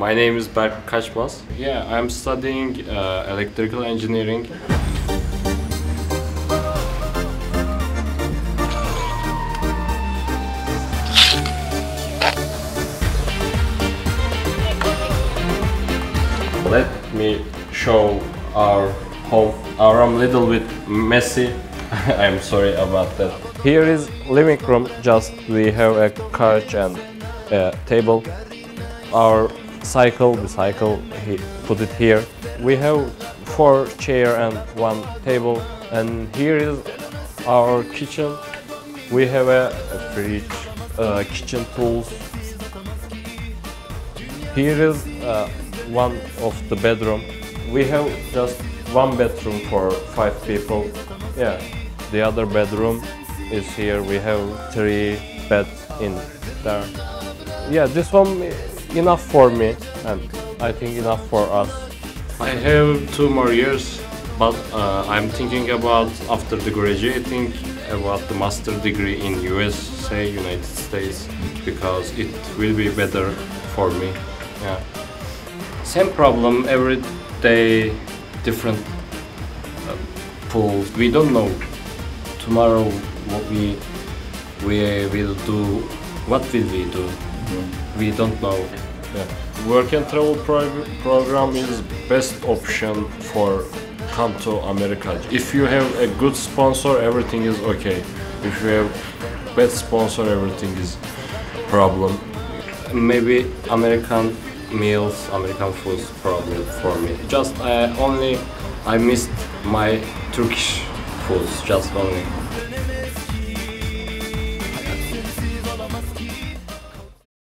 My name is Berk Kaçmaz. Yeah, I'm studying uh, electrical engineering. Let me show our home. Our room little bit messy. I'm sorry about that. Here is living room. Just we have a couch and a table. Our cycle, the cycle, he put it here. We have four chair and one table. And here is our kitchen. We have a, a fridge, uh, kitchen tools. Here is uh, one of the bedroom. We have just one bedroom for five people. Yeah, the other bedroom is here. We have three beds in there. Yeah, this one enough for me and I think enough for us. I have two more years, but uh, I'm thinking about after the graduating about the master degree in USA, United States, because it will be better for me. Yeah. Same problem every day, different uh, pools. We don't know tomorrow what we we will do. What will we do? We don't know. Yeah. Work and travel prog- program is best option for come to America. If you have a good sponsor, everything is okay. If you have bad sponsor, everything is problem. Maybe American meals, American foods problem for me. Just uh, only I missed my Turkish foods, just only.